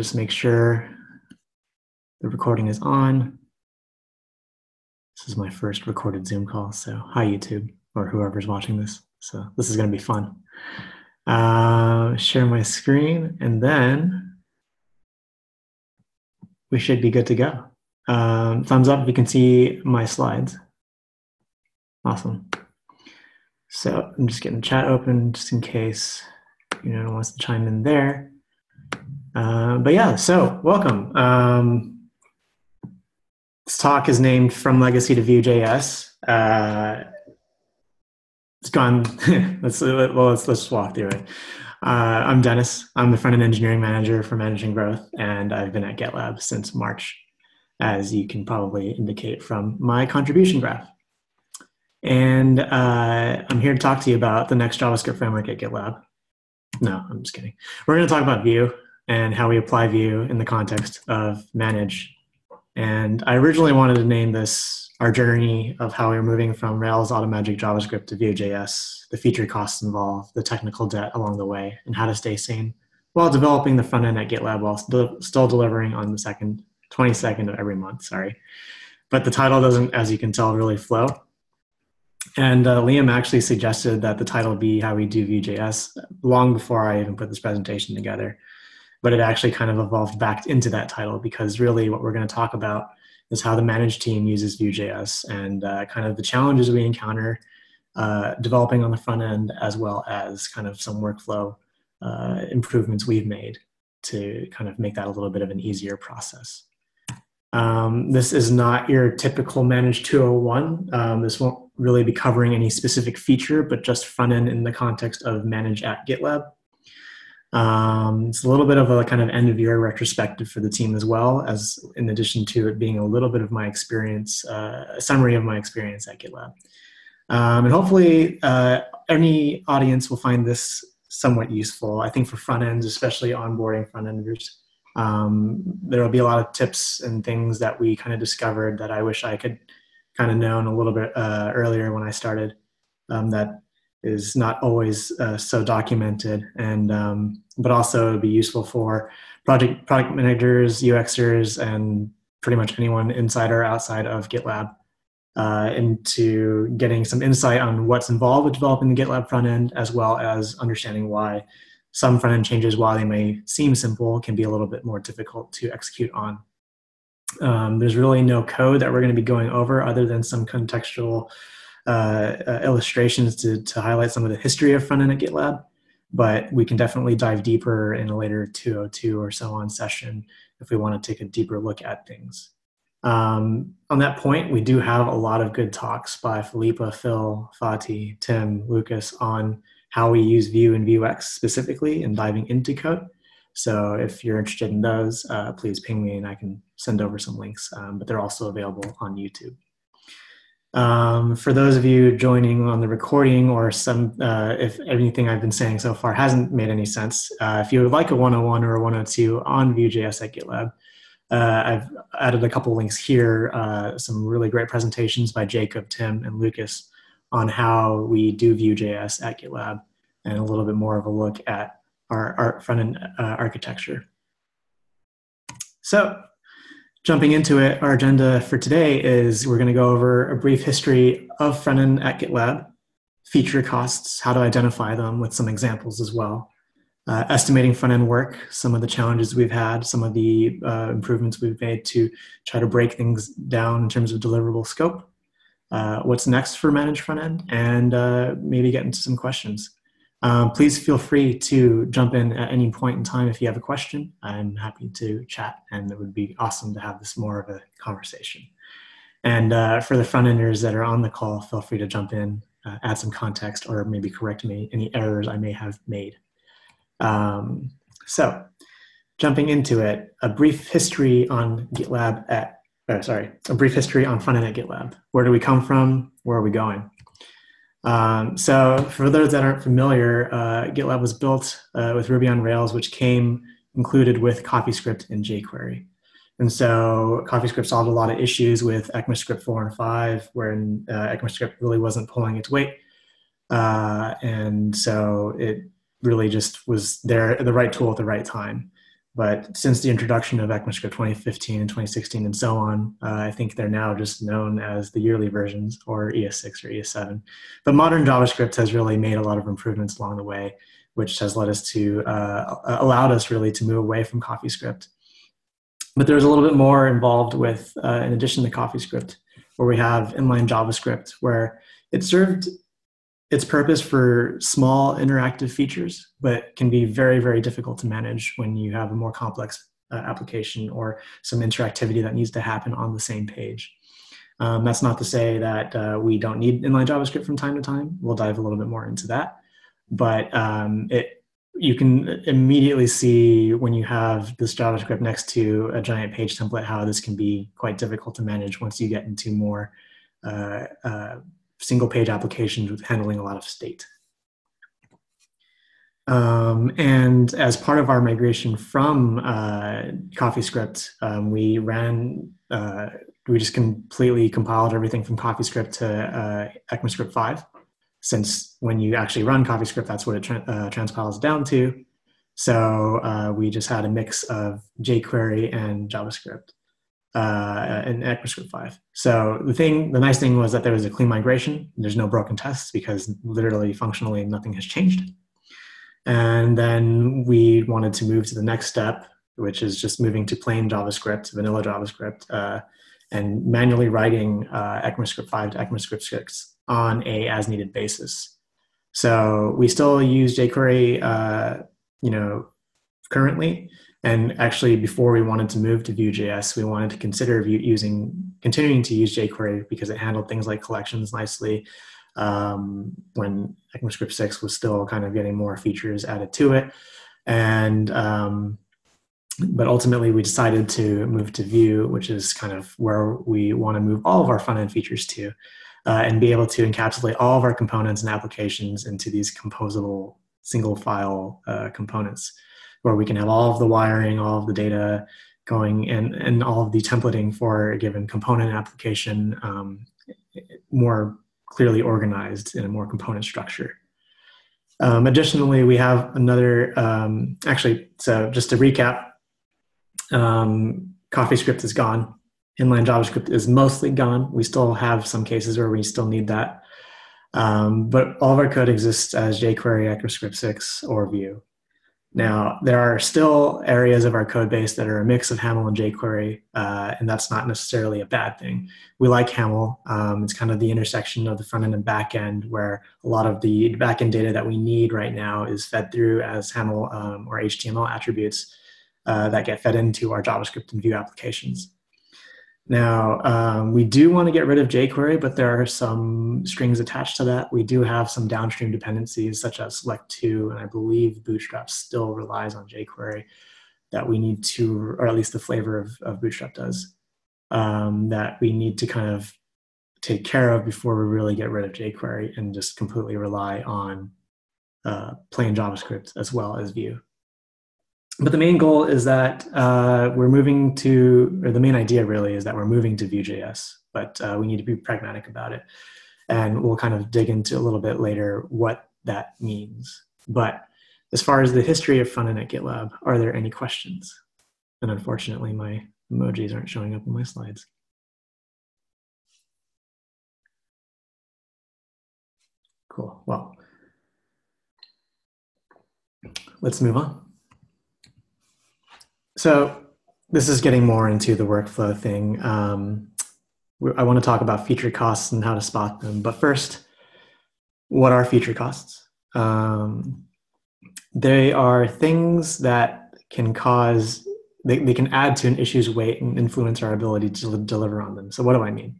just make sure the recording is on. This is my first recorded Zoom call, so hi YouTube or whoever's watching this. So this is going to be fun. Uh, share my screen, and then we should be good to go. Um, thumbs up if you can see my slides. Awesome. So I'm just getting the chat open just in case you know wants to chime in there. Uh, but yeah, so welcome. Um, this talk is named From Legacy to Vue.js. Uh, it's gone. let's well, let's let's walk through it. Uh, I'm Dennis. I'm the front end engineering manager for managing growth, and I've been at GitLab since March, as you can probably indicate from my contribution graph. And uh, I'm here to talk to you about the next JavaScript framework at GitLab. No, I'm just kidding. We're going to talk about Vue and how we apply Vue in the context of manage. And I originally wanted to name this our journey of how we are moving from Rails, Automagic, JavaScript to Vue.js, the feature costs involved, the technical debt along the way, and how to stay sane while developing the front end at GitLab while still, still delivering on the second 22nd of every month. Sorry, but the title doesn't, as you can tell, really flow. And uh, Liam actually suggested that the title be how we do Vue.js long before I even put this presentation together. But it actually kind of evolved back into that title because really what we're going to talk about is how the managed team uses Vue.js and uh, kind of the challenges we encounter uh, developing on the front end, as well as kind of some workflow uh, improvements we've made to kind of make that a little bit of an easier process. Um, this is not your typical managed 201. Um, this won't really be covering any specific feature, but just front end in the context of manage at GitLab. Um, it's a little bit of a kind of end of year retrospective for the team as well, as in addition to it being a little bit of my experience, uh, a summary of my experience at GitLab. Um, and hopefully, uh, any audience will find this somewhat useful. I think for front ends, especially onboarding front enders, um, there will be a lot of tips and things that we kind of discovered that I wish I could kind of known a little bit uh, earlier when I started. Um, that is not always uh, so documented. And um, but also be useful for project product managers uxers and pretty much anyone inside or outside of gitlab uh, into getting some insight on what's involved with developing the gitlab front end as well as understanding why some front end changes while they may seem simple can be a little bit more difficult to execute on. Um, there's really no code that we're going to be going over other than some contextual uh, uh, illustrations to, to highlight some of the history of front end at GitLab, but we can definitely dive deeper in a later 202 or so on session if we want to take a deeper look at things. Um, on that point, we do have a lot of good talks by Filipa, Phil, Fatih, Tim, Lukas on how we use Vue and Vuex specifically and diving into code. So if you're interested in those, uh, please ping me and I can send over some links. Um, but they're also available on YouTube. Um, for those of you joining on the recording or some, uh, if anything I've been saying so far hasn't made any sense, uh, if you would like a 101 or a 102 on Vue.js at GitLab, uh, I've added a couple links here, uh, some really great presentations by Jacob, Tim, and Lukas on how we do Vue.js at GitLab and a little bit more of a look at our, our front-end uh, architecture. So Jumping into it, our agenda for today is we're going to go over a brief history of front-end at GitLab, feature costs, how to identify them with some examples as well, uh, estimating front-end work, some of the challenges we've had, some of the uh, improvements we've made to try to break things down in terms of deliverable scope, uh, what's next for managed front-end, and uh, maybe get into some questions. Um, please feel free to jump in at any point in time if you have a question. I'm happy to chat, and it would be awesome to have this more of a conversation. And uh, for the front enders that are on the call, feel free to jump in, uh, add some context, or maybe correct me any errors I may have made. Um, so, jumping into it, a brief history on GitLab at, sorry, a brief history on front end at GitLab. Where do we come from? Where are we going? Um, so for those that aren't familiar, uh, GitLab was built uh, with Ruby on Rails, which came included with CoffeeScript and jQuery. And so CoffeeScript solved a lot of issues with ECMAScript 4 and 5, when uh, ECMAScript really wasn't pulling its weight. Uh, and so it really just was there, the right tool at the right time. But since the introduction of ECMAScript 2015 and 2016 and so on, uh, I think they're now just known as the yearly versions or ES6 or ES7. But modern JavaScript has really made a lot of improvements along the way, which has led us to, uh, allowed us really to move away from CoffeeScript. But there's a little bit more involved with, uh, in addition to CoffeeScript, where we have inline JavaScript, where it served its purpose for small interactive features, but can be very, very difficult to manage when you have a more complex uh, application or some interactivity that needs to happen on the same page. Um, that's not to say that uh, we don't need inline JavaScript from time to time. We'll dive a little bit more into that. But um, it, you can immediately see when you have this JavaScript next to a giant page template how this can be quite difficult to manage once you get into more uh, uh, single page applications with handling a lot of state. Um, and as part of our migration from uh, CoffeeScript, um, we ran, uh, we just completely compiled everything from CoffeeScript to uh, ECMAScript 5, since when you actually run CoffeeScript, that's what it tra uh, transpiles down to. So uh, we just had a mix of jQuery and JavaScript uh, in ECMAScript 5. So the thing, the nice thing was that there was a clean migration. There's no broken tests because literally functionally nothing has changed. And then we wanted to move to the next step, which is just moving to plain JavaScript, vanilla JavaScript, uh, and manually writing uh, ECMAScript 5 to ECMAScript 6 on a as needed basis. So we still use jQuery, uh, you know, currently, and actually, before we wanted to move to Vue.js, we wanted to consider using continuing to use jQuery because it handled things like collections nicely. Um, when ECMAScript 6 was still kind of getting more features added to it, and um, but ultimately we decided to move to Vue, which is kind of where we want to move all of our front end features to, uh, and be able to encapsulate all of our components and applications into these composable single file uh, components where we can have all of the wiring, all of the data going, and, and all of the templating for a given component application um, more clearly organized in a more component structure. Um, additionally, we have another, um, actually, so just to recap, um, CoffeeScript is gone. Inline JavaScript is mostly gone. We still have some cases where we still need that. Um, but all of our code exists as jQuery, ECMAScript 6, or Vue. Now, there are still areas of our code base that are a mix of HAML and jQuery, uh, and that's not necessarily a bad thing. We like HAML. Um, it's kind of the intersection of the front end and back end, where a lot of the back end data that we need right now is fed through as HAML um, or HTML attributes uh, that get fed into our JavaScript and Vue applications. Now, um, we do want to get rid of jQuery, but there are some strings attached to that. We do have some downstream dependencies, such as Select2, and I believe Bootstrap still relies on jQuery that we need to, or at least the flavor of, of Bootstrap does, um, that we need to kind of take care of before we really get rid of jQuery and just completely rely on uh, plain JavaScript as well as Vue but the main goal is that uh, we're moving to, or the main idea really is that we're moving to Vue.js, but uh, we need to be pragmatic about it. And we'll kind of dig into a little bit later what that means. But as far as the history of frontend at GitLab, are there any questions? And unfortunately, my emojis aren't showing up in my slides. Cool. Well, let's move on. So this is getting more into the workflow thing. Um, I want to talk about feature costs and how to spot them. But first, what are feature costs? Um, they are things that can cause, they, they can add to an issue's weight and influence our ability to deliver on them. So, what do I mean?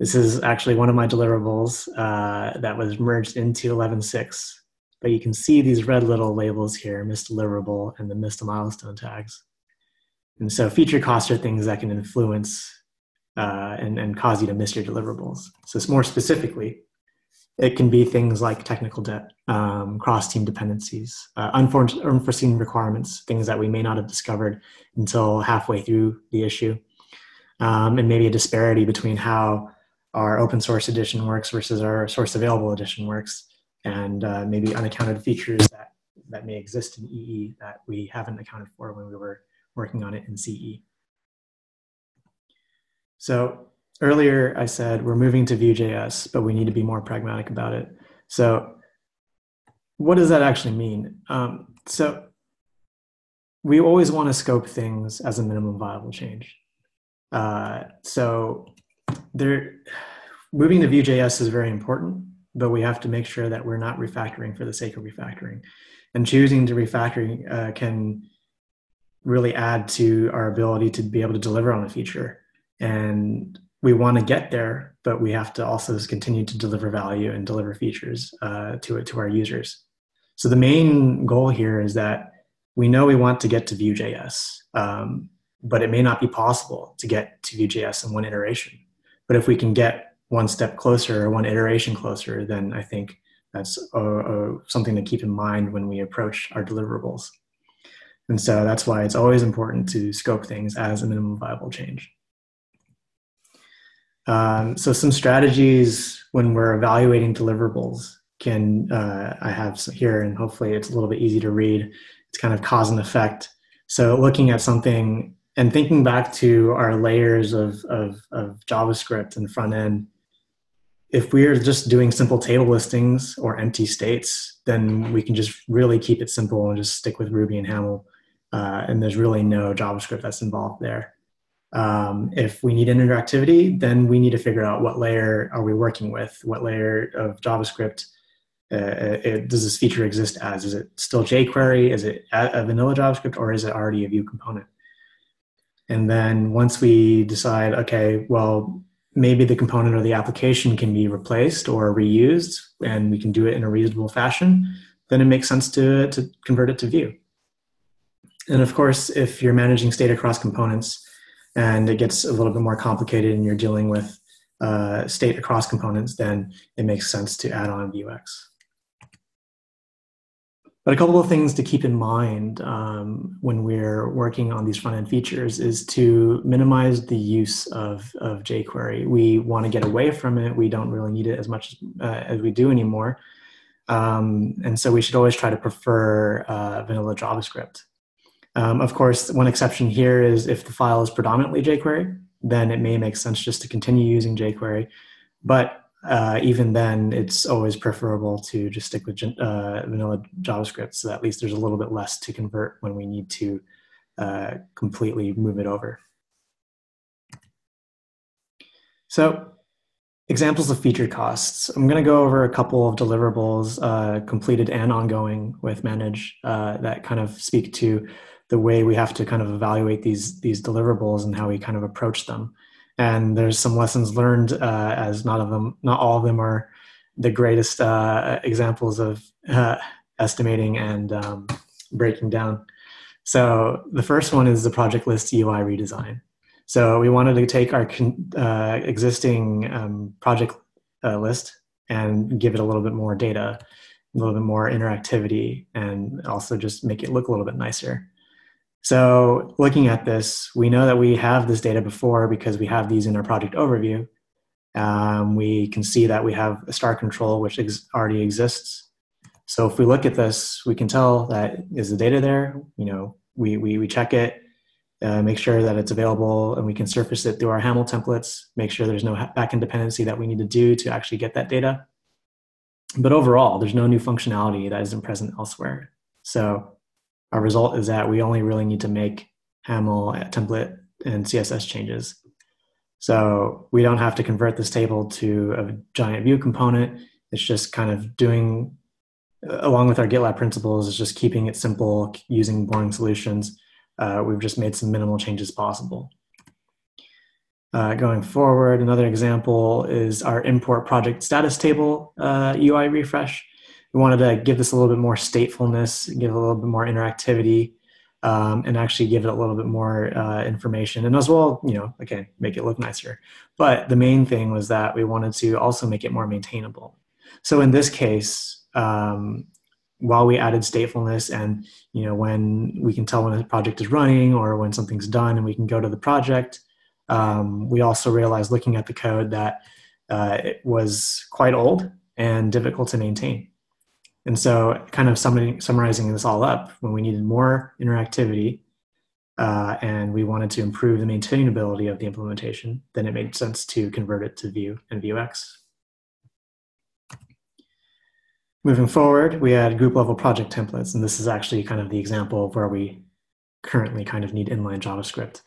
This is actually one of my deliverables uh, that was merged into 11.6. But you can see these red little labels here, missed deliverable and the missed milestone tags. And so feature costs are things that can influence uh, and, and cause you to miss your deliverables. So it's more specifically, it can be things like technical debt, um, cross-team dependencies, uh, unforeseen requirements, things that we may not have discovered until halfway through the issue, um, and maybe a disparity between how our open source edition works versus our source available edition works, and uh, maybe unaccounted features that that may exist in EE that we haven't accounted for when we were working on it in CE. So earlier I said we're moving to Vue.js, but we need to be more pragmatic about it. So what does that actually mean? Um, so we always want to scope things as a minimum viable change. Uh, so there, moving to Vue.js is very important, but we have to make sure that we're not refactoring for the sake of refactoring. And choosing to refactoring uh, can really add to our ability to be able to deliver on a feature. And we want to get there, but we have to also continue to deliver value and deliver features uh, to it to our users. So the main goal here is that we know we want to get to Vue.js, um, but it may not be possible to get to Vue.js in one iteration. But if we can get one step closer or one iteration closer, then I think that's uh, uh, something to keep in mind when we approach our deliverables. And so that's why it's always important to scope things as a minimum viable change. Um, so some strategies when we're evaluating deliverables can uh, I have here, and hopefully it's a little bit easy to read. It's kind of cause and effect. So looking at something and thinking back to our layers of, of, of JavaScript and front end, if we're just doing simple table listings or empty states, then we can just really keep it simple and just stick with Ruby and Haml. Uh, and there's really no JavaScript that's involved there. Um, if we need interactivity, then we need to figure out what layer are we working with, what layer of JavaScript uh, it, does this feature exist as? Is it still jQuery? Is it a, a vanilla JavaScript or is it already a Vue component? And then once we decide, okay, well, maybe the component or the application can be replaced or reused and we can do it in a reasonable fashion, then it makes sense to, to convert it to Vue. And of course, if you're managing state across components and it gets a little bit more complicated and you're dealing with uh, state across components, then it makes sense to add on Vuex. But a couple of things to keep in mind um, when we're working on these front end features is to minimize the use of, of jQuery. We want to get away from it. We don't really need it as much uh, as we do anymore. Um, and so we should always try to prefer uh, vanilla JavaScript. Um, of course, one exception here is if the file is predominantly jQuery, then it may make sense just to continue using jQuery. But uh, even then, it's always preferable to just stick with uh, vanilla JavaScript so at least there's a little bit less to convert when we need to uh, completely move it over. So examples of feature costs. I'm going to go over a couple of deliverables uh, completed and ongoing with Manage uh, that kind of speak to the way we have to kind of evaluate these, these deliverables and how we kind of approach them. And there's some lessons learned uh, as not of them not all of them are the greatest uh, examples of uh, estimating and um, breaking down. So the first one is the project list ui redesign. So we wanted to take our uh, existing um, project uh, list and give it a little bit more data a little bit more interactivity and also just make it look a little bit nicer so looking at this, we know that we have this data before because we have these in our project overview. Um, we can see that we have a star control which ex already exists. So if we look at this, we can tell that is the data there. You know, we we, we check it, uh, make sure that it's available, and we can surface it through our Haml templates. Make sure there's no backend dependency that we need to do to actually get that data. But overall, there's no new functionality that isn't present elsewhere. So our result is that we only really need to make Haml template and CSS changes. So we don't have to convert this table to a giant Vue component. It's just kind of doing, along with our GitLab principles, is just keeping it simple, using boring solutions. Uh, we've just made some minimal changes possible. Uh, going forward, another example is our import project status table uh, UI refresh we wanted to give this a little bit more statefulness, give a little bit more interactivity, um, and actually give it a little bit more uh, information. And as well, you know, again, make it look nicer. But the main thing was that we wanted to also make it more maintainable. So in this case, um, while we added statefulness and you know when we can tell when a project is running or when something's done and we can go to the project um, we also realized looking at the code that uh, it was quite old and difficult to maintain And so, kind of summarizing this all up, when we needed more interactivity uh, and we wanted to improve the maintainability of the implementation, then it made sense to convert it to Vue and Vuex. Moving forward, we had group level project templates, and this is actually kind of the example of where we currently kind of need inline JavaScript.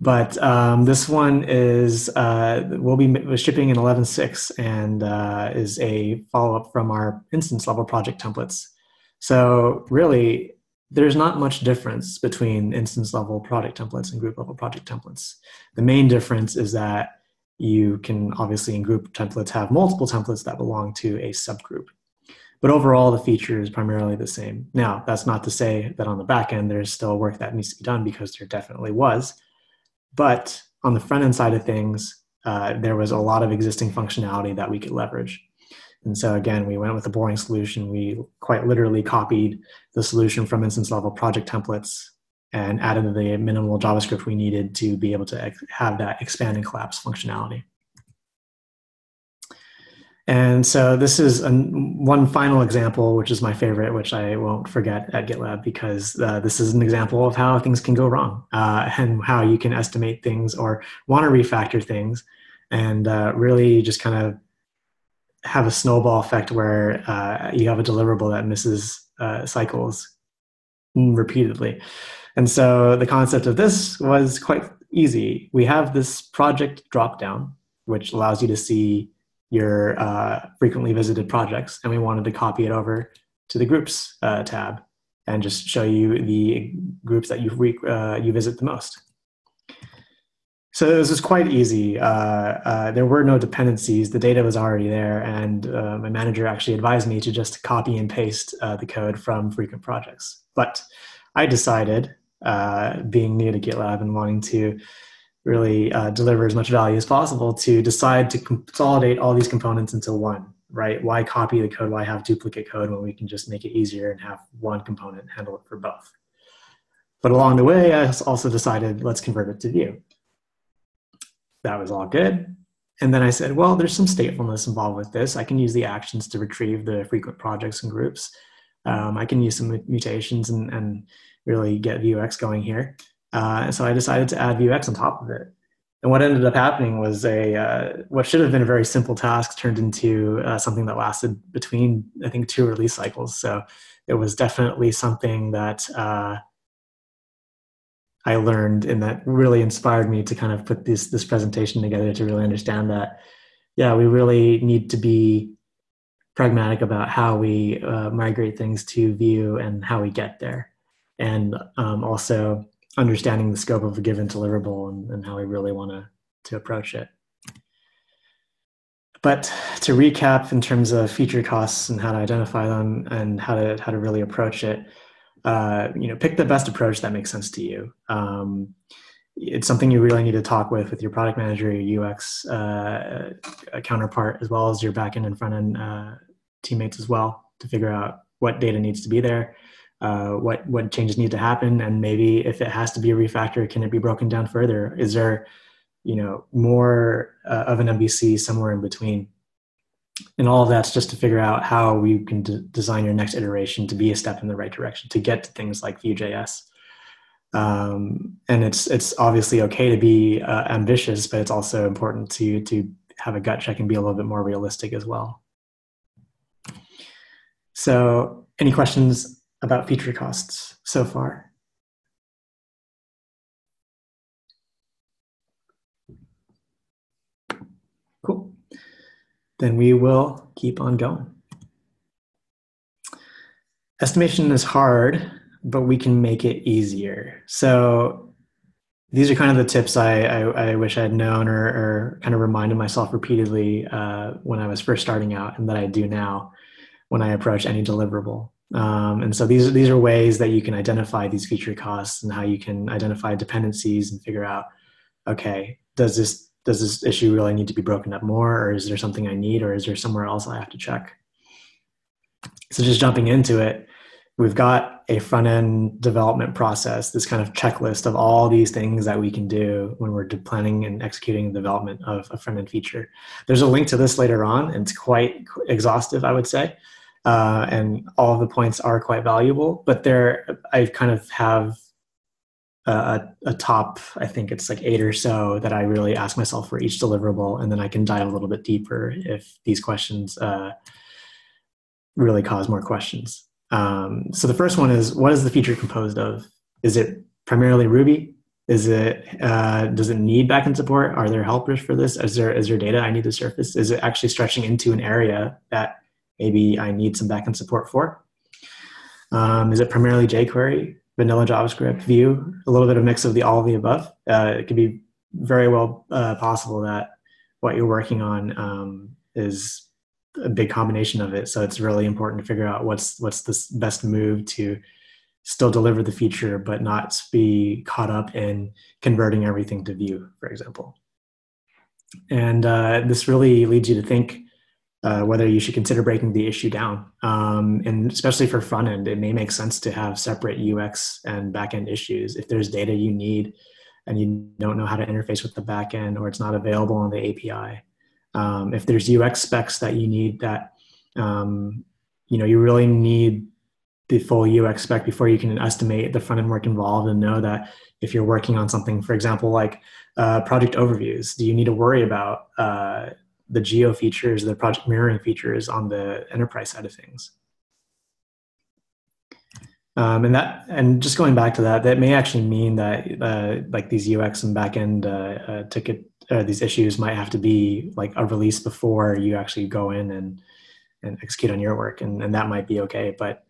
But um, this one is uh, we'll be shipping in 11.6 and uh, is a follow up from our instance level project templates. So really, there's not much difference between instance level project templates and group level project templates. The main difference is that you can obviously in group templates have multiple templates that belong to a subgroup. But overall, the feature is primarily the same. Now, that's not to say that on the back end, there's still work that needs to be done because there definitely was. But on the front end side of things, uh, there was a lot of existing functionality that we could leverage. And so again, we went with a boring solution. We quite literally copied the solution from instance level project templates and added the minimal JavaScript we needed to be able to have that expand and collapse functionality. And so this is an, one final example, which is my favorite, which I won't forget at GitLab because uh, this is an example of how things can go wrong uh, and how you can estimate things or want to refactor things and uh, really just kind of have a snowball effect where uh, you have a deliverable that misses uh, cycles repeatedly. And so the concept of this was quite easy. We have this project dropdown, which allows you to see your uh, frequently visited projects, and we wanted to copy it over to the groups uh, tab and just show you the groups that you uh, you visit the most. So this was quite easy. Uh, uh, there were no dependencies. The data was already there, and uh, my manager actually advised me to just copy and paste the code from frequent projects. But I decided, being new to GitLab and wanting to really uh, deliver as much value as possible to decide to consolidate all these components into one right? Why copy the code? Why have duplicate code when we can just make it easier and have one component handle it for both? But along the way i also decided let's convert it to Vue that was all good. And then i said well there's some statefulness involved with this. I can use the actions to retrieve the frequent projects and groups. Um, i can use some mutations and, and really get vuex going here uh, so I decided to add Vuex on top of it. And what ended up happening was a uh, what should have been a very simple task turned into uh, something that lasted between I think two release cycles. So it was definitely something that uh, I learned and that really inspired me to kind of put this this presentation together to really understand that yeah we really need to be pragmatic about how we uh, migrate things to Vue and how we get there, and um, also understanding the scope of a given deliverable and, and how we really want to to approach it. But to recap in terms of feature costs and how to identify them and how to how to really approach it, uh, you know, pick the best approach that makes sense to you. Um, it's something you really need to talk with with your product manager, your UX uh, counterpart, as well as your backend and front end uh, teammates as well, to figure out what data needs to be there, uh, what what changes need to happen, and maybe if it has to be a refactor, can it be broken down further? Is there, you know, more uh, of an MVC somewhere in between? And all of that's just to figure out how we can d- design your next iteration to be a step in the right direction to get to things like Vue.js. Um, and it's it's obviously okay to be uh, ambitious, but it's also important to to have a gut check and be a little bit more realistic as well. So, any questions about feature costs so far? Cool. Then we will keep on going. Estimation is hard, but we can make it easier. So these are kind of the tips I, I, I wish I had known or, or, kind of reminded myself repeatedly uh, when I was first starting out and that I do now when I approach any deliverable. Um, and so these these are ways that you can identify these feature costs and how you can identify dependencies and figure out, okay, does this does this issue really need to be broken up more, or is there something I need, or is there somewhere else I have to check? So just jumping into it, we've got a front end development process, this kind of checklist of all these things that we can do when we're planning and executing the development of a front end feature. There's a link to this later on, and it's quite exhaustive, I would say. Uh, and all the points are quite valuable. But there, I kind of have a, a, top, I think it's like eight or so that I really ask myself for each deliverable, and then I can dive a little bit deeper if these questions uh, really cause more questions. Um, so the first one is, what is the feature composed of? Is it primarily Ruby? Is it uh, does it need backend support? Are there helpers for this? Is there is there data I need to surface? Is it actually stretching into an area that maybe I need some backend support for? Um, is it primarily jQuery, vanilla JavaScript, Vue, a little bit of mix of the all of the above? Uh, it could be very well uh, possible that what you're working on um, is a big combination of it. So it's really important to figure out what's what's the best move to still deliver the feature but not be caught up in converting everything to Vue for example and uh, this really leads you to think uh, whether you should consider breaking the issue down. Um, and especially for front end it may make sense to have separate ux and back end issues. If there's data you need and you don't know how to interface with the back end or it's not available on the api um, if there's ux specs that you need that um, you know you really need the full UX spec before you can estimate the front end work involved and know that if you're working on something, for example, like uh, project overviews, do you need to worry about uh, the geo features, the project mirroring features on the enterprise side of things? Um, and that, and just going back to that, that may actually mean that uh, like these UX and backend uh, uh, ticket, uh, these issues might have to be like a release before you actually go in and and execute on your work, and, and that might be okay. But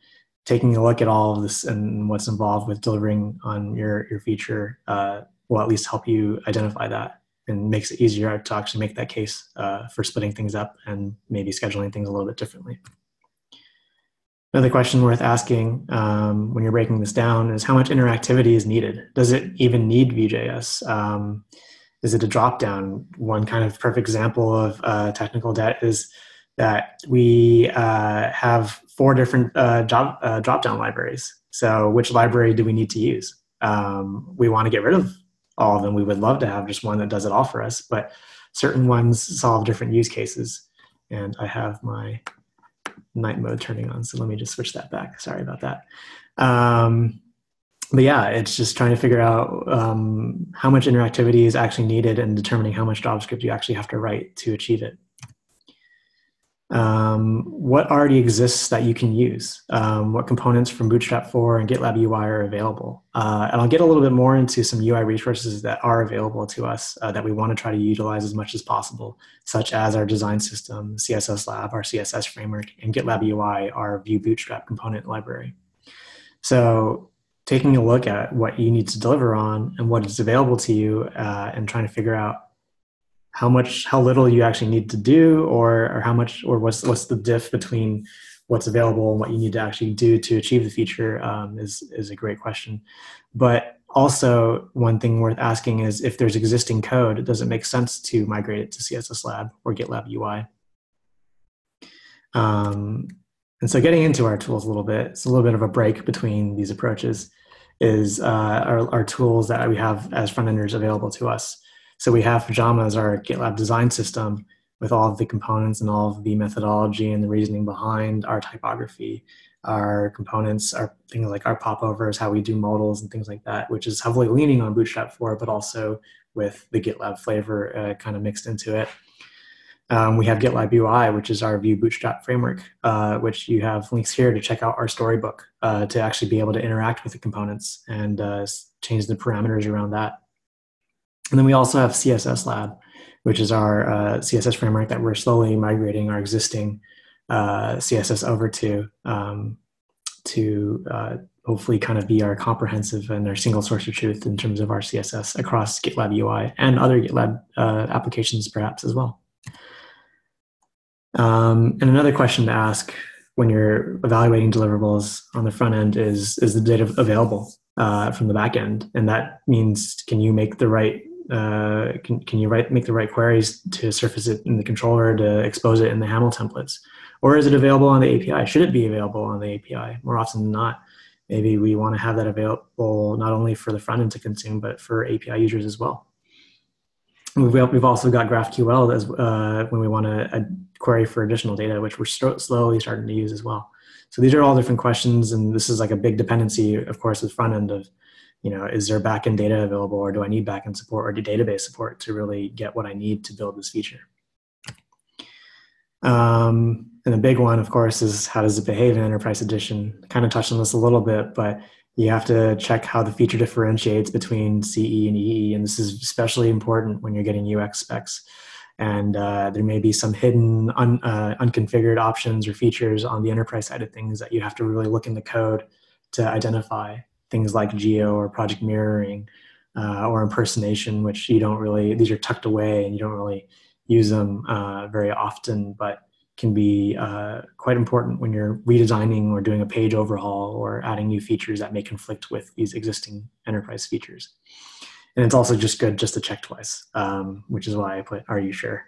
taking a look at all of this and what's involved with delivering on your your feature uh, will at least help you identify that and makes it easier to actually make that case uh, for splitting things up and maybe scheduling things a little bit differently. Another question worth asking um, when you're breaking this down is how much interactivity is needed? Does it even need Vue.js? Um, is it a drop down? One kind of perfect example of uh, technical debt is that we uh, have four different uh, job, uh, drop down libraries. So, which library do we need to use? Um, we want to get rid of all of them. We would love to have just one that does it all for us, but certain ones solve different use cases. And I have my night mode turning on, so let me just switch that back. Sorry about that. Um, but yeah, it's just trying to figure out um, how much interactivity is actually needed and determining how much JavaScript you actually have to write to achieve it um, what already exists that you can use, um, what components from Bootstrap 4 and GitLab UI are available. Uh, and I'll get a little bit more into some UI resources that are available to us uh, that we want to try to utilize as much as possible, such as our design system, CSS Lab, our CSS framework, and GitLab UI, our Vue Bootstrap component library. So taking a look at what you need to deliver on and what is available to you uh, and trying to figure out how much how little you actually need to do or or how much or what's what's the diff between what's available and what you need to actually do to achieve the feature um, is is a great question. But also one thing worth asking is if there's existing code does it make sense to migrate it to css lab or gitlab ui um, and so getting into our tools a little bit it's a little bit of a break between these approaches is uh, our, our tools that we have as front enders available to us so we have Pajama as our GitLab design system with all of the components and all of the methodology and the reasoning behind our typography. Our components are things like our popovers, how we do modals and things like that, which is heavily leaning on Bootstrap 4, but also with the GitLab flavor uh, kind of mixed into it. Um, we have GitLab UI, which is our Vue Bootstrap framework, uh, which you have links here to check out our storybook uh, to actually be able to interact with the components and uh, change the parameters around that. And then we also have CSS Lab, which is our uh, CSS framework that we're slowly migrating our existing uh, CSS over to um, to uh, hopefully kind of be our comprehensive and our single source of truth in terms of our CSS across GitLab UI and other GitLab uh, applications perhaps as well. Um, and another question to ask when you're evaluating deliverables on the front end is, is the data available uh, from the back end? And that means can you make the right uh, can, can you write make the right queries to surface it in the controller to expose it in the HAML templates? Or is it available on the API? Should it be available on the API? More often than not, maybe we want to have that available not only for the front end to consume, but for API users as well. We've, we've also got GraphQL as uh, when we want to query for additional data, which we're slowly starting to use as well. So these are all different questions, and this is like a big dependency, of course, with front end of, you know, is there backend data available, or do I need backend support or do database support to really get what I need to build this feature? Um, and the big one, of course, is how does it behave in Enterprise Edition? Kind of touched on this a little bit, but you have to check how the feature differentiates between CE and EE, and this is especially important when you're getting UX specs. And uh, there may be some hidden, un, uh, unconfigured options or features on the enterprise side of things that you have to really look in the code to identify. Things like geo or project mirroring uh, or impersonation, which you don't really, these are tucked away and you don't really use them uh, very often, but can be uh, quite important when you're redesigning or doing a page overhaul or adding new features that may conflict with these existing enterprise features. And it's also just good just to check twice, um, which is why I put "Are you sure?"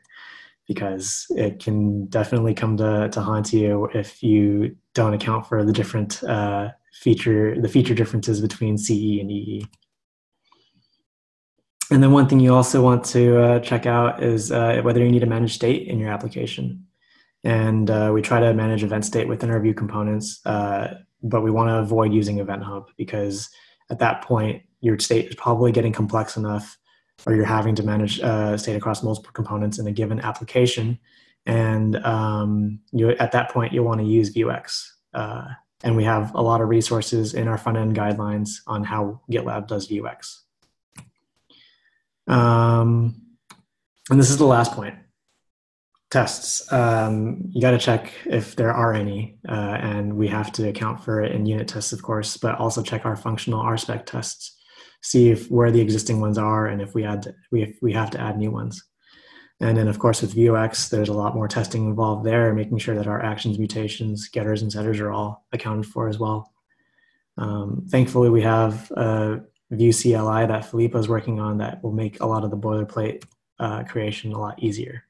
Because it can definitely come to, to haunt you if you don't account for the different uh, feature the feature differences between CE and EE. And then one thing you also want to uh, check out is uh, whether you need a managed state in your application and uh, we try to manage event state within our Vue components, uh, but we want to avoid using Event Hub because at that point your state is probably getting complex enough, or you're having to manage uh, state across multiple components in a given application, and um, you at that point you'll want to use Vuex. Uh, and we have a lot of resources in our front end guidelines on how GitLab does Vuex. Um, and this is the last point tests. Um, you got to check if there are any, uh, and we have to account for it in unit tests, of course, but also check our functional RSpec tests, see if where the existing ones are, and if we add we if we have to add new ones. And then, of course, with Vuex, there's a lot more testing involved there, making sure that our actions, mutations, getters, and setters are all accounted for as well. Um, thankfully, we have a Vue CLI that Filippo is working on that will make a lot of the boilerplate uh, creation a lot easier.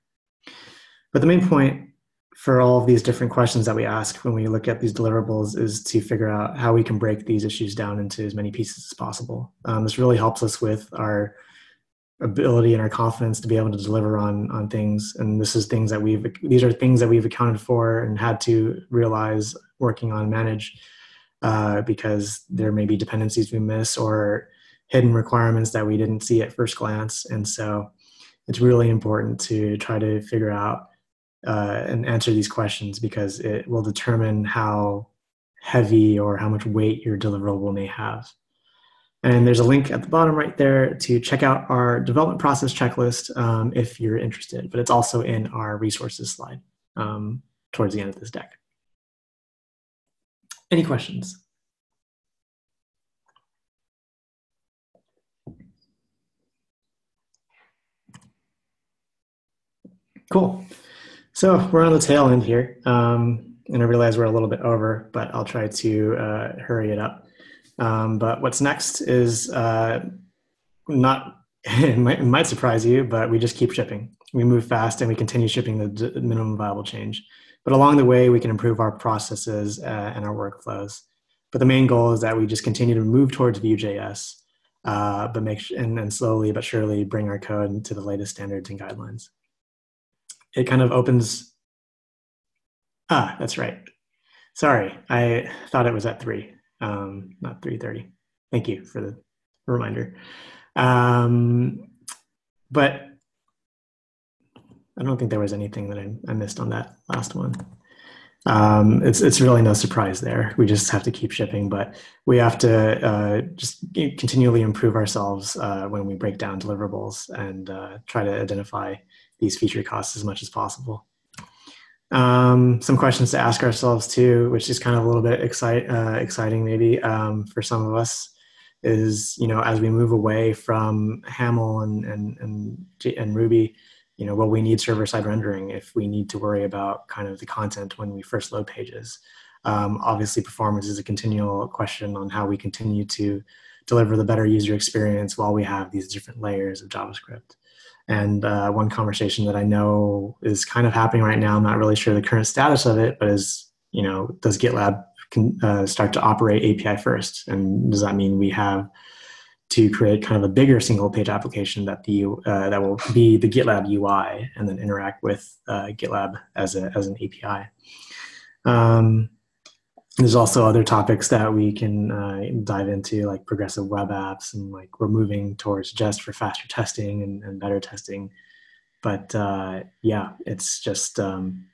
But the main point for all of these different questions that we ask when we look at these deliverables is to figure out how we can break these issues down into as many pieces as possible. Um, this really helps us with our ability and our confidence to be able to deliver on on things. And this is things that we've these are things that we've accounted for and had to realize working on manage uh, because there may be dependencies we miss or hidden requirements that we didn't see at first glance. And so it's really important to try to figure out uh, and answer these questions because it will determine how heavy or how much weight your deliverable may have. And there's a link at the bottom right there to check out our development process checklist um, if you're interested, but it's also in our resources slide um, towards the end of this deck. Any questions? Cool. So we're on the tail end here, um, and I realize we're a little bit over, but I'll try to uh, hurry it up. Um, but what's next is uh, not, it might, it might, surprise you, but we just keep shipping. We move fast and we continue shipping the d- minimum viable change. But along the way, we can improve our processes uh, and our workflows. But the main goal is that we just continue to move towards Vue.js, uh, but make sh- and, and slowly but surely bring our code to the latest standards and guidelines it kind of opens. Ah, that's right. Sorry, I thought it was at three, um, not three thirty. Thank you for the reminder. Um, but I don't think there was anything that I, I missed on that last one. Um, it's it's really no surprise there. We just have to keep shipping, but we have to uh, just continually improve ourselves uh, when we break down deliverables and uh, try to identify these feature costs as much as possible. Um, some questions to ask ourselves too, which is kind of a little bit excite, uh, exciting maybe um, for some of us, is you know as we move away from Haml and and and, and Ruby, you know, will we need server side rendering if we need to worry about kind of the content when we first load pages? Um, obviously, performance is a continual question on how we continue to deliver the better user experience while we have these different layers of JavaScript. And uh, one conversation that I know is kind of happening right now, I'm not really sure the current status of it, but is, you know, does GitLab can, uh, start to operate API first? And does that mean we have to create kind of a bigger single page application that the uh, that will be the GitLab UI and then interact with uh, GitLab as a as an API. Um, there's also other topics that we can uh, dive into, like progressive web apps, and like we're moving towards Jest for faster testing and, and better testing. But uh, yeah, it's just um,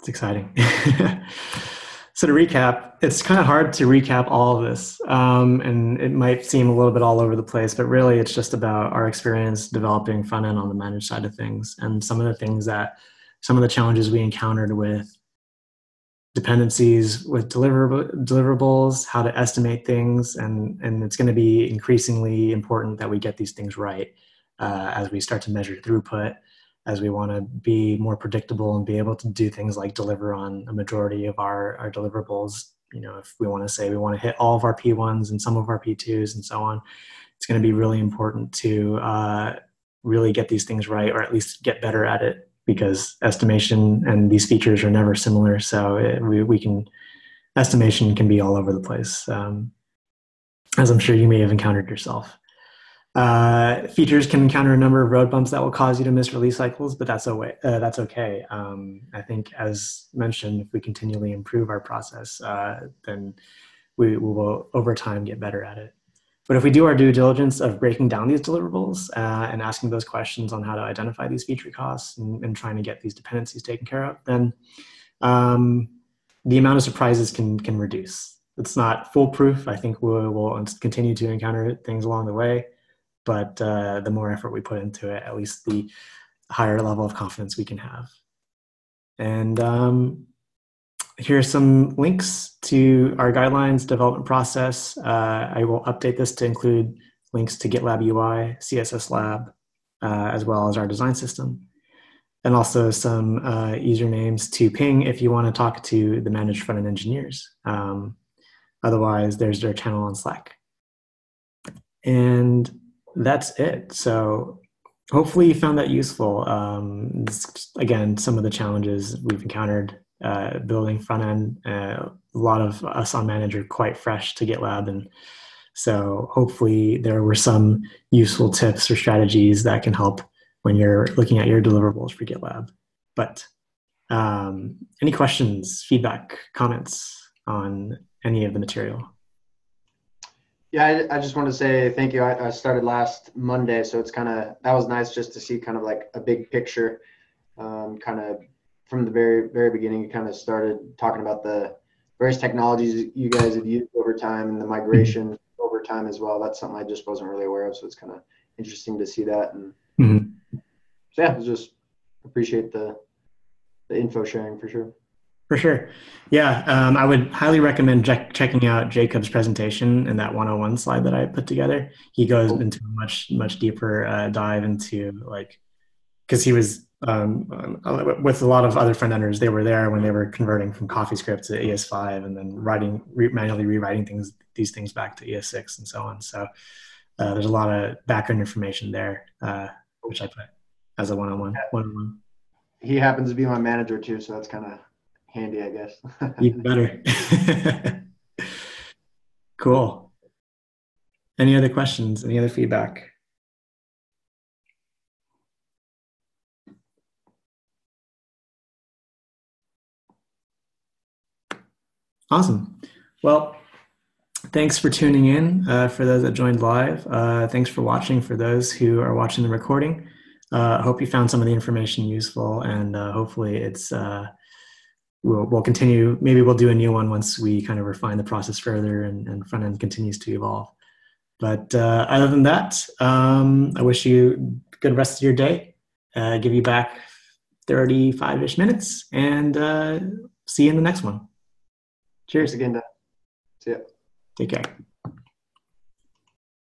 it's exciting. so to recap, it's kind of hard to recap all of this, um, and it might seem a little bit all over the place, but really it's just about our experience developing front end on the managed side of things, and some of the things that, some of the challenges we encountered with dependencies with deliverables, how to estimate things, and, and it's going to be increasingly important that we get these things right uh, as we start to measure throughput, as we want to be more predictable and be able to do things like deliver on a majority of our, our deliverables. You know, if we want to say we want to hit all of our P1s and some of our P2s and so on, it's going to be really important to uh, really get these things right or at least get better at it because estimation and these features are never similar. So it, we, we can, estimation can be all over the place, um, as I'm sure you may have encountered yourself. Uh, features can encounter a number of road bumps that will cause you to miss release cycles, but that's, okay. Uh, that's okay. Um, I think, as mentioned, if we continually improve our process, uh, then we, we will over time get better at it. But if we do our due diligence of breaking down these deliverables uh, and asking those questions on how to identify these feature costs and, and trying to get these dependencies taken care of, then um, the amount of surprises can can reduce. It's not foolproof. I think we'll, continue to encounter things along the way, but uh, the more effort we put into it, at least the higher level of confidence we can have. And um, here are some links to our guidelines development process. Uh, I will update this to include links to GitLab UI, CSS Lab, uh, as well as our design system. And also some uh, usernames to ping if you want to talk to the managed front-end engineers. Um, otherwise, there's their channel on Slack. And that's it. So hopefully you found that useful. Um, again, some of the challenges we've encountered uh, building front end. Uh, a lot of us on Manager quite fresh to GitLab, and so hopefully there were some useful tips or strategies that can help when you're looking at your deliverables for GitLab. But um, any questions, feedback, comments on any of the material? Yeah, I, I just want to say thank you. I, I started last Monday, so it's kind of that was nice just to see kind of like a big picture, um, kind of from the very very beginning you kind of started talking about the various technologies you guys have used over time and the migration over time as well that's something i just wasn't really aware of so it's kind of interesting to see that and mm-hmm. so yeah just appreciate the the info sharing for sure for sure yeah um, i would highly recommend je- checking out jacob's presentation and that 101 slide that i put together he goes cool. into a much much deeper uh, dive into like because he was um, with a lot of other front enders, they were there when they were converting from CoffeeScript to ES5 and then writing re- manually rewriting things these things back to ES6 and so on. So uh, there's a lot of background information there, uh, which I put as a one-on-one. One-on-one. He happens to be my manager too, so that's kind of handy, I guess. Even better. cool. Any other questions? Any other feedback? Awesome. Well, thanks for tuning in uh, for those that joined live. Uh, thanks for watching for those who are watching the recording. I uh, hope you found some of the information useful and uh, hopefully it's uh, we'll, we'll continue maybe we'll do a new one once we kind of refine the process further and, and front end continues to evolve but uh, other than that um, i wish you good rest of your day give you back 35ish minutes and see you in the next one Cheers again. Dan. See ya. Take care.